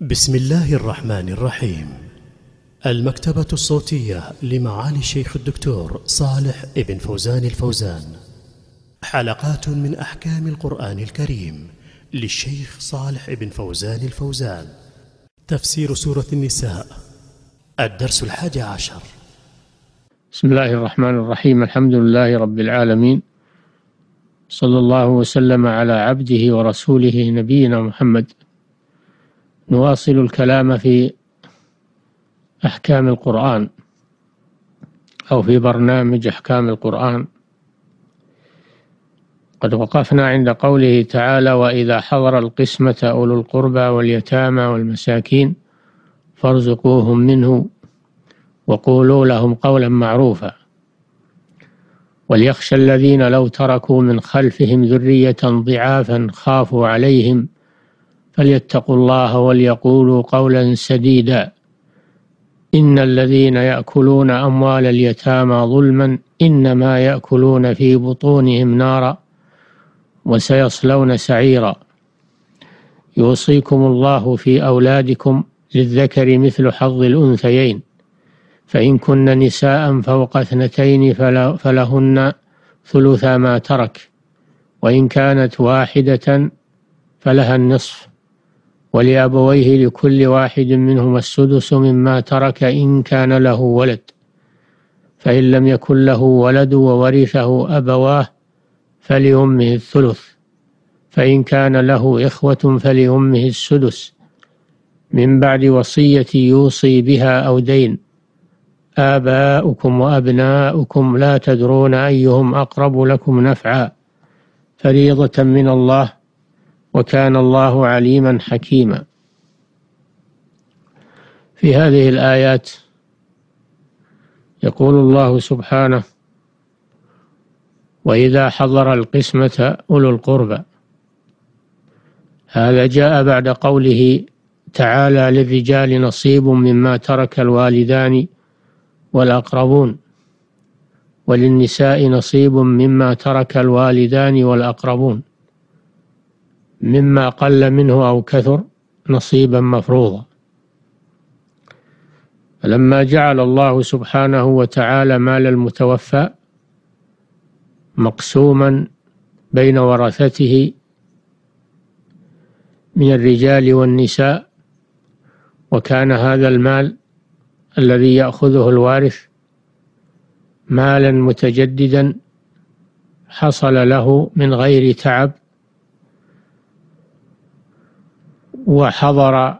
بسم الله الرحمن الرحيم. المكتبة الصوتية لمعالي الشيخ الدكتور صالح ابن فوزان الفوزان. حلقات من أحكام القرآن الكريم للشيخ صالح ابن فوزان الفوزان. تفسير سورة النساء. الدرس الحادي عشر. بسم الله الرحمن الرحيم. الحمد لله رب العالمين. صلى الله وسلم على عبده ورسوله نبينا محمد. نواصل الكلام في أحكام القرآن أو في برنامج أحكام القرآن. قد وقفنا عند قوله تعالى وإذا حضر القسمة أولو القربى واليتامى والمساكين فارزقوهم منه وقولوا لهم قولا معروفا. وليخشى الذين لو تركوا من خلفهم ذرية ضعافا خافوا عليهم فليتقوا الله وليقولوا قولا سديدا إن الذين يأكلون أموال اليتامى ظلما إنما يأكلون في بطونهم نارا وسيصلون سعيرا يوصيكم الله في أولادكم للذكر مثل حظ الأنثيين فإن كن نساء فوق اثنتين فلهن ثلث ما ترك وإن كانت واحدة فلها النصف ولأبويه لكل واحد منهما السدس مما ترك إن كان له ولد. فإن لم يكن له ولد وورثه أبواه فلأمه الثلث. فإن كان له إخوة فلأمه السدس. من بعد وصية يوصي بها أو دين. آباؤكم وأبناؤكم لا تدرون أيهم أقرب لكم نفعا. فريضة من الله وكان الله عليما حكيما. في هذه الآيات يقول الله سبحانه وإذا حضر القسمة أولو القربى هذا جاء بعد قوله تعالى للرجال نصيب مما ترك الوالدان والأقربون وللنساء نصيب مما ترك الوالدان والأقربون مما قل منه أو كثر نصيبا مفروضا. فلما جعل الله سبحانه وتعالى مال المتوفى مقسوما بين ورثته من الرجال والنساء وكان هذا المال الذي يأخذه الوارث مالا متجددا حصل له من غير تعب وحضر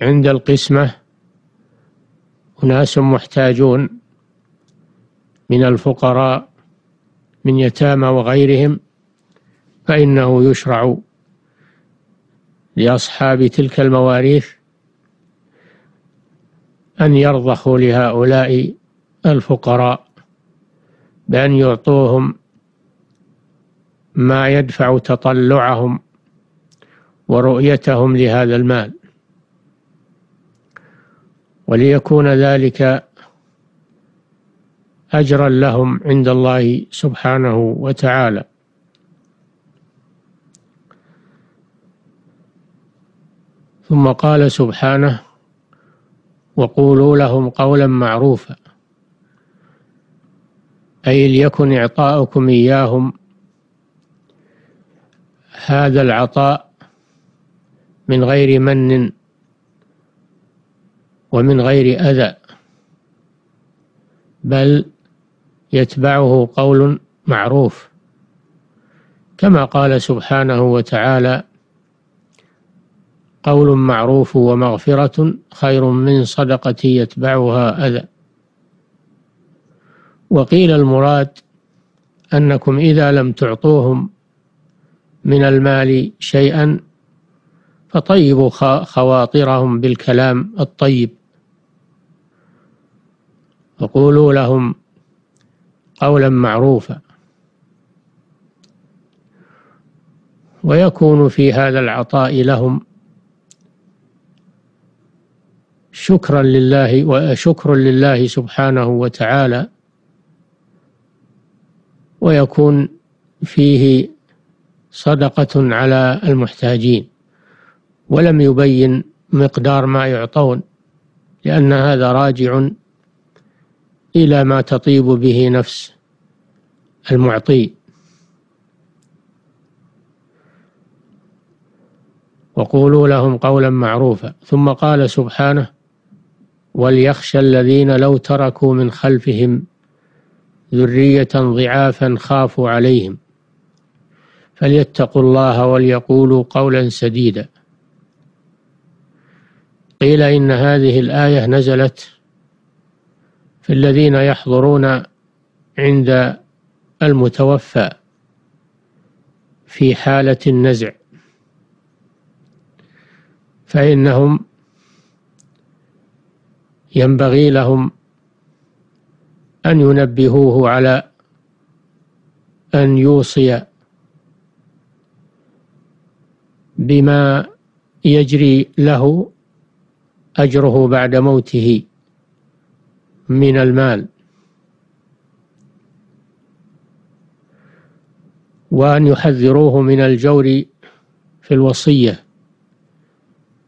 عند القسمة أناس محتاجون من الفقراء من يتامى وغيرهم فإنه يشرع لأصحاب تلك المواريث أن يرضخوا لهؤلاء الفقراء بأن يعطوهم ما يدفع تطلعهم ورؤيتهم لهذا المال. وليكون ذلك أجرا لهم عند الله سبحانه وتعالى. ثم قال سبحانه وقولوا لهم قولا معروفا أي ليكن إعطاؤكم إياهم هذا العطاء من غير من ومن غير أذى بل يتبعه قول معروف. كما قال سبحانه وتعالى قول معروف ومغفرة خير من صدقة يتبعها أذى. وقيل المراد أنكم إذا لم تعطوهم من المال شيئا فطيبوا خواطرهم بالكلام الطيب. وقولوا لهم قولا معروفا. ويكون في هذا العطاء لهم شكرا لله وشكر لله سبحانه وتعالى. ويكون فيه صدقة على المحتاجين. ولم يبين مقدار ما يعطون لأن هذا راجع إلى ما تطيب به نفس المعطي. وقولوا لهم قولا معروفا. ثم قال سبحانه وليخشى الذين لو تركوا من خلفهم ذرية ضعافا خافوا عليهم. فليتقوا الله وليقولوا قولا سديدا. قيل إن هذه الآية نزلت في الذين يحضرون عند المتوفى في حالة النزع فإنهم ينبغي لهم أن ينبهوه على أن يوصي بما يجري له أجره بعد موته من المال. وأن يحذروه من الجور في الوصية.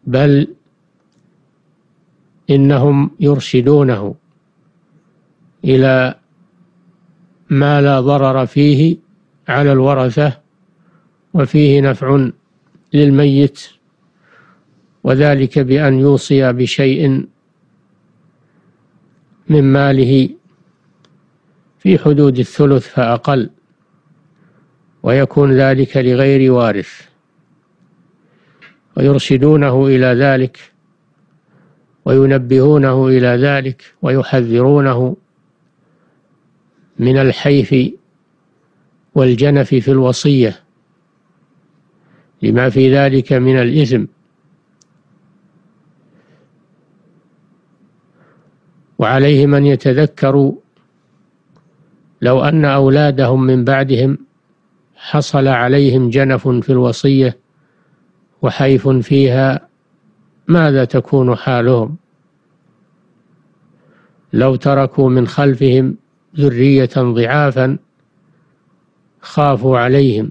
بل إنهم يرشدونه إلى ما لا ضرر فيه على الورثة. وفيه نفع للميت. وذلك بأن يوصي بشيء من ماله في حدود الثلث فأقل ويكون ذلك لغير وارث. ويرشدونه إلى ذلك وينبهونه إلى ذلك ويحذرونه من الحيف والجنف في الوصية لما في ذلك من الإثم. وعليهم أن يتذكروا لو أن أولادهم من بعدهم حصل عليهم جنف في الوصية وحيف فيها ماذا تكون حالهم؟ لو تركوا من خلفهم ذرية ضعافا خافوا عليهم.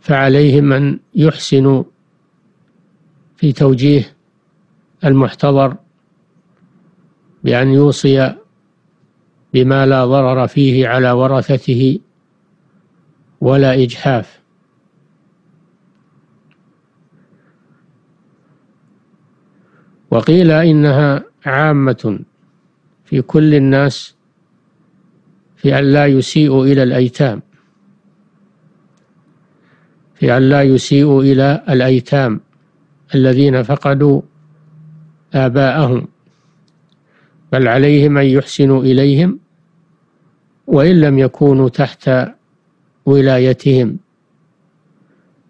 فعليهم أن يحسنوا في توجيه المحتضر بأن يوصي بما لا ضرر فيه على ورثته ولا إجحاف. وقيل إنها عامة في كل الناس في أن لا يسيئوا إلى الأيتام. في أن لا يسيئوا إلى الأيتام الذين فقدوا آباءهم. بل عليهم أن يحسنوا إليهم وإن لم يكونوا تحت ولايتهم.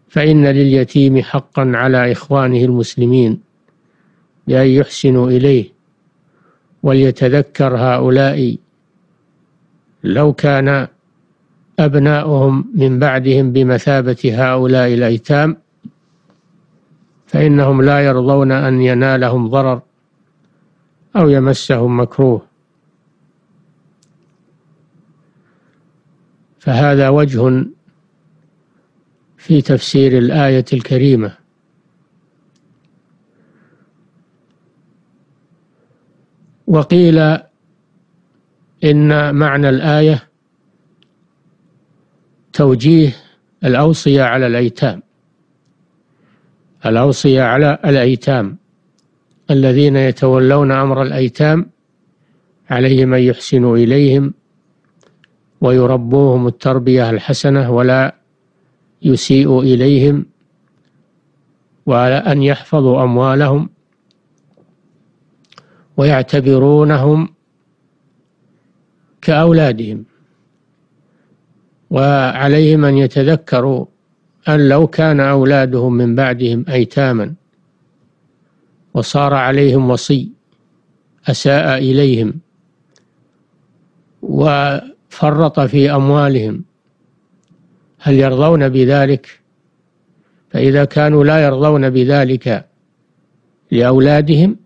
فإن لليتيم حقا على إخوانه المسلمين بأن يحسنوا إليه وليتذكر هؤلاء لو كان أبناؤهم من بعدهم بمثابة هؤلاء الأيتام فإنهم لا يرضون أن ينالهم ضرر أو يمسهم مكروه. فهذا وجه في تفسير الآية الكريمة. وقيل إن معنى الآية توجيه الأوصية على الأيتام. الأوصية على الأيتام. الذين يتولون أمر الأيتام عليهم أن يحسنوا إليهم ويربوهم التربية الحسنة ولا يسيئوا إليهم وعلى أن يحفظوا أموالهم ويعتبرونهم كأولادهم وعليهم أن يتذكروا أن لو كان أولادهم من بعدهم أيتاما وصار عليهم وصي أساء إليهم وفرط في أموالهم. هل يرضون بذلك؟ فإذا كانوا لا يرضون بذلك لأولادهم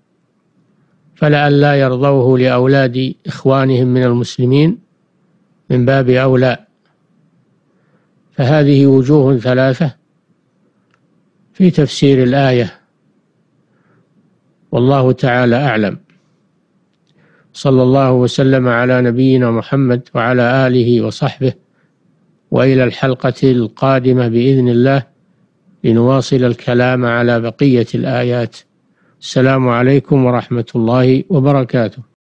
فلئلا يرضوه لأولاد إخوانهم من المسلمين من باب أولى. فهذه وجوه ثلاثة في تفسير الآية. والله تعالى أعلم. صلى الله وسلم على نبينا محمد وعلى آله وصحبه وإلى الحلقة القادمة بإذن الله لنواصل الكلام على بقية الآيات. السلام عليكم ورحمة الله وبركاته.